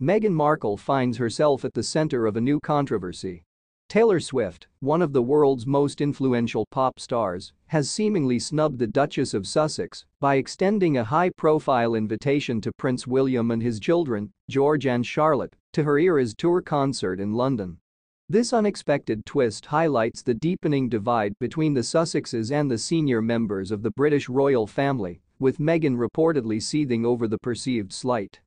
Meghan Markle finds herself at the center of a new controversy. Taylor Swift, one of the world's most influential pop stars, has seemingly snubbed the Duchess of Sussex by extending a high-profile invitation to Prince William and his children, George and Charlotte, to her Eras Tour concert in London. This unexpected twist highlights the deepening divide between the Sussexes and the senior members of the British royal family, with Meghan reportedly seething over the perceived slight.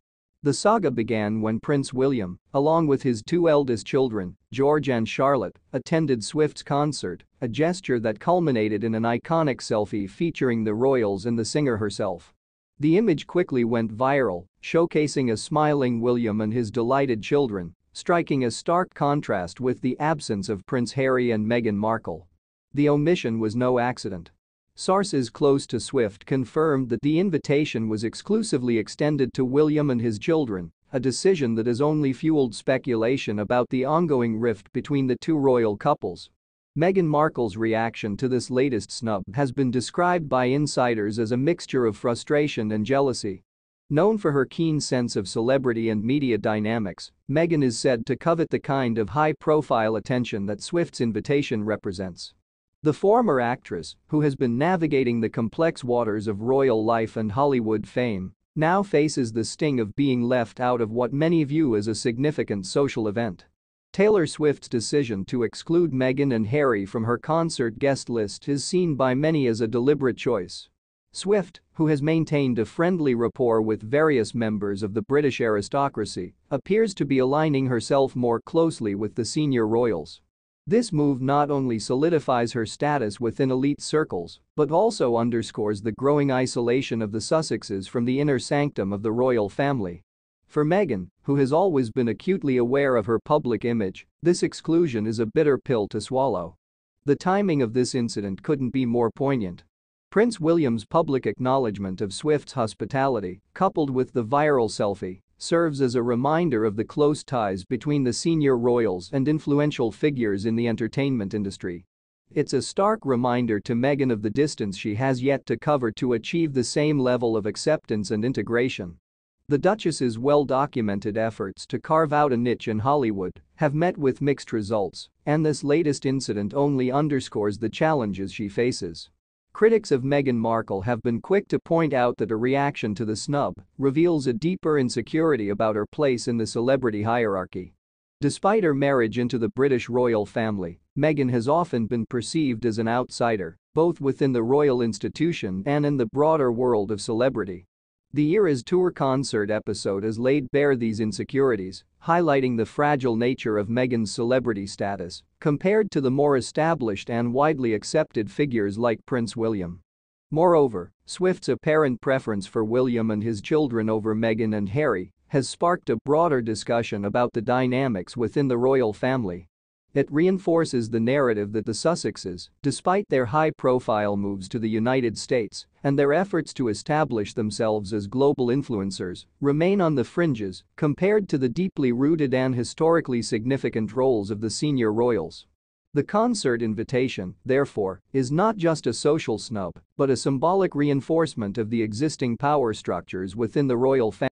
The saga began when Prince William, along with his two eldest children, George and Charlotte, attended Swift's concert, a gesture that culminated in an iconic selfie featuring the royals and the singer herself. The image quickly went viral, showcasing a smiling William and his delighted children, striking a stark contrast with the absence of Prince Harry and Meghan Markle. The omission was no accident. Sources close to Swift confirmed that the invitation was exclusively extended to William and his children, a decision that has only fueled speculation about the ongoing rift between the two royal couples. Meghan Markle's reaction to this latest snub has been described by insiders as a mixture of frustration and jealousy. Known for her keen sense of celebrity and media dynamics, Meghan is said to covet the kind of high-profile attention that Swift's invitation represents. The former actress, who has been navigating the complex waters of royal life and Hollywood fame, now faces the sting of being left out of what many view as a significant social event. Taylor Swift's decision to exclude Meghan and Harry from her concert guest list is seen by many as a deliberate choice. Swift, who has maintained a friendly rapport with various members of the British aristocracy, appears to be aligning herself more closely with the senior royals. This move not only solidifies her status within elite circles, but also underscores the growing isolation of the Sussexes from the inner sanctum of the royal family. For Meghan, who has always been acutely aware of her public image, this exclusion is a bitter pill to swallow. The timing of this incident couldn't be more poignant. Prince William's public acknowledgement of Swift's hospitality, coupled with the viral selfie, serves as a reminder of the close ties between the senior royals and influential figures in the entertainment industry. It's a stark reminder to Meghan of the distance she has yet to cover to achieve the same level of acceptance and integration. The Duchess's well-documented efforts to carve out a niche in Hollywood have met with mixed results, and this latest incident only underscores the challenges she faces. Critics of Meghan Markle have been quick to point out that a reaction to the snub reveals a deeper insecurity about her place in the celebrity hierarchy. Despite her marriage into the British royal family, Meghan has often been perceived as an outsider, both within the royal institution and in the broader world of celebrity. The Eras Tour concert episode has laid bare these insecurities, highlighting the fragile nature of Meghan's celebrity status compared to the more established and widely accepted figures like Prince William. Moreover, Swift's apparent preference for William and his children over Meghan and Harry has sparked a broader discussion about the dynamics within the royal family it reinforces the narrative that the Sussexes, despite their high-profile moves to the United States and their efforts to establish themselves as global influencers, remain on the fringes compared to the deeply rooted and historically significant roles of the senior royals. The concert invitation, therefore, is not just a social snub but a symbolic reinforcement of the existing power structures within the royal family.